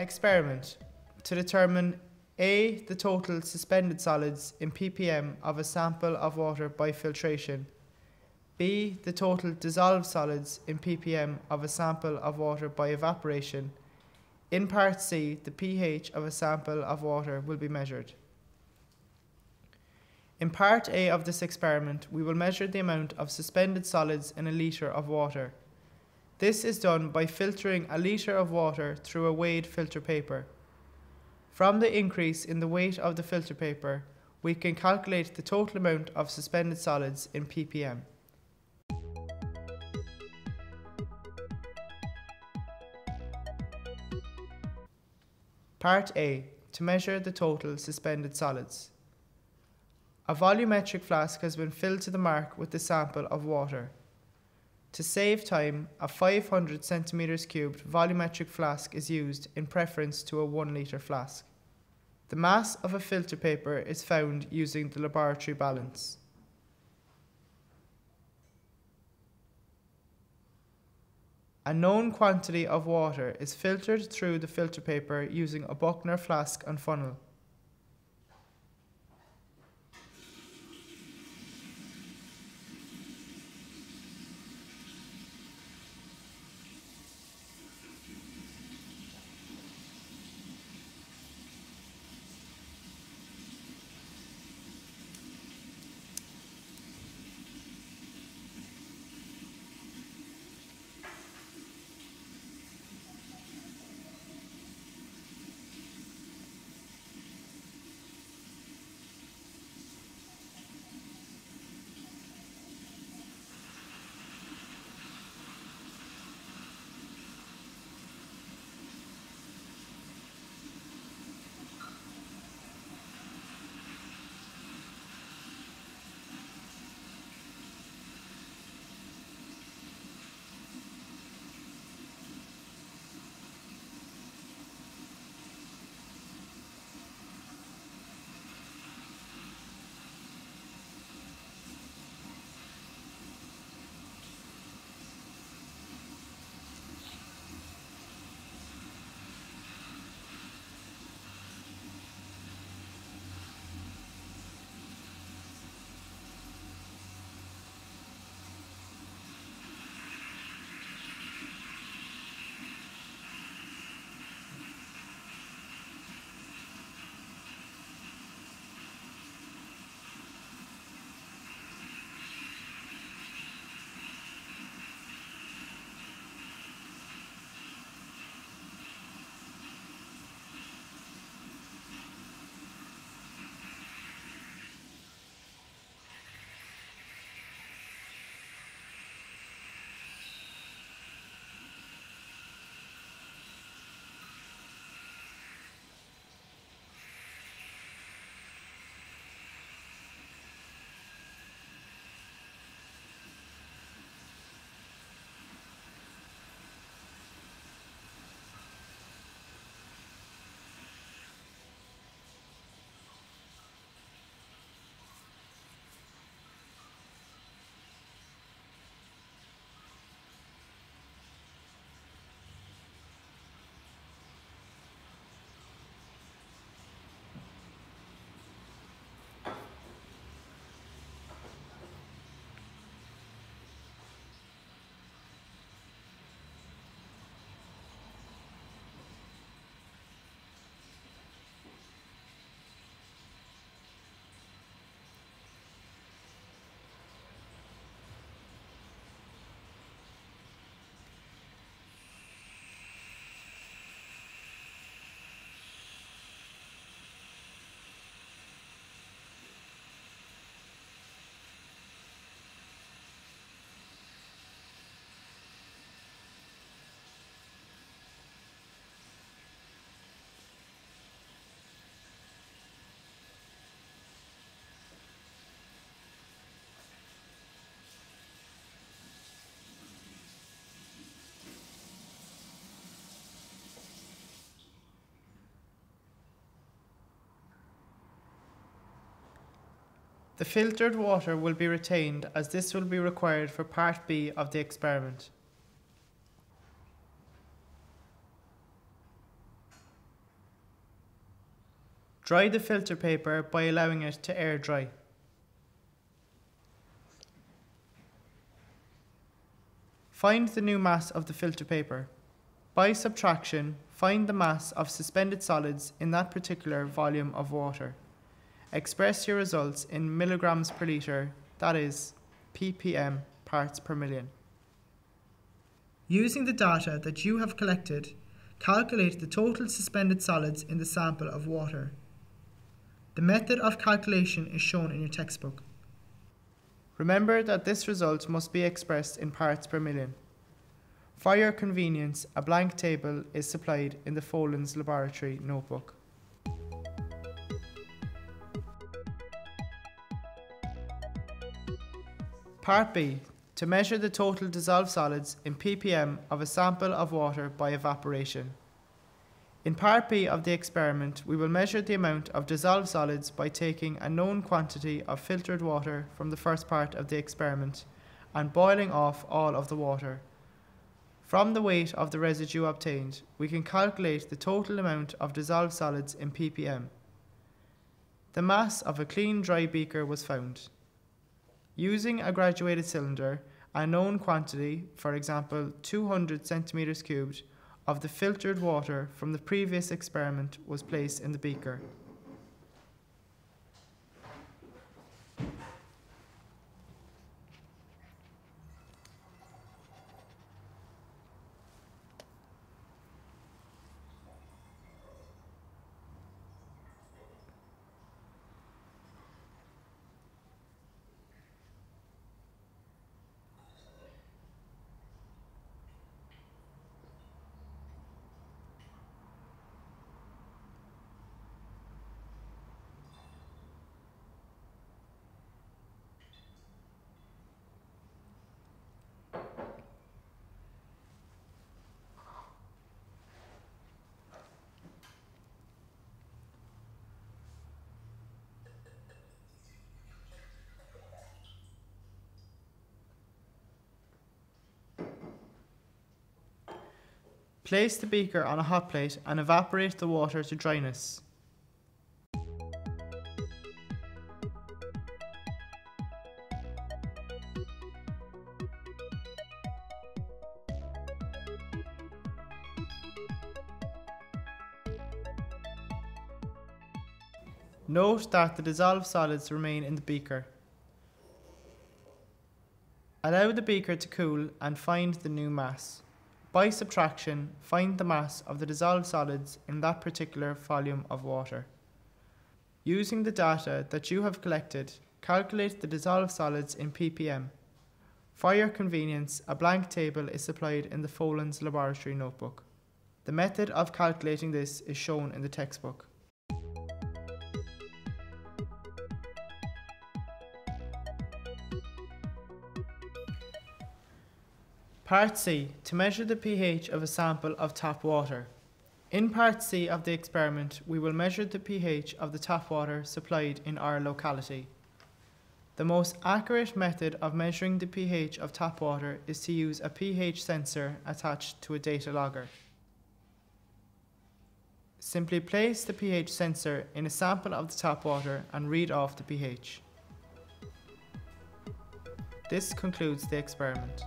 Experiment to determine A. The total suspended solids in ppm of a sample of water by filtration. B. The total dissolved solids in ppm of a sample of water by evaporation. In part C, the pH of a sample of water will be measured. In part A of this experiment, we will measure the amount of suspended solids in a litre of water. This is done by filtering a litre of water through a weighed filter paper. From the increase in the weight of the filter paper, we can calculate the total amount of suspended solids in ppm. Part A to measure the total suspended solids. A volumetric flask has been filled to the mark with the sample of water. To save time, a 500 centimeters cubed volumetric flask is used in preference to a 1 litre flask. The mass of a filter paper is found using the laboratory balance. A known quantity of water is filtered through the filter paper using a Buchner flask and funnel. The filtered water will be retained as this will be required for part B of the experiment. Dry the filter paper by allowing it to air dry. Find the new mass of the filter paper. By subtraction, find the mass of suspended solids in that particular volume of water. Express your results in milligrams per litre, that is, ppm parts per million. Using the data that you have collected, calculate the total suspended solids in the sample of water. The method of calculation is shown in your textbook. Remember that this result must be expressed in parts per million. For your convenience, a blank table is supplied in the Folens laboratory notebook. Part B. To measure the total dissolved solids in ppm of a sample of water by evaporation. In part B of the experiment, we will measure the amount of dissolved solids by taking a known quantity of filtered water from the first part of the experiment and boiling off all of the water. From the weight of the residue obtained, we can calculate the total amount of dissolved solids in ppm. The mass of a clean dry beaker was found. Using a graduated cylinder, a known quantity, for example 200 centimeters cubed, of the filtered water from the previous experiment was placed in the beaker. Place the beaker on a hot plate and evaporate the water to dryness. Note that the dissolved solids remain in the beaker. Allow the beaker to cool and find the new mass. By subtraction, find the mass of the dissolved solids in that particular volume of water. Using the data that you have collected, calculate the dissolved solids in ppm. For your convenience, a blank table is supplied in the Folens laboratory notebook. The method of calculating this is shown in the textbook. Part C, to measure the pH of a sample of tap water. In Part C of the experiment, we will measure the pH of the tap water supplied in our locality. The most accurate method of measuring the pH of tap water is to use a pH sensor attached to a data logger. Simply place the pH sensor in a sample of the tap water and read off the pH. This concludes the experiment.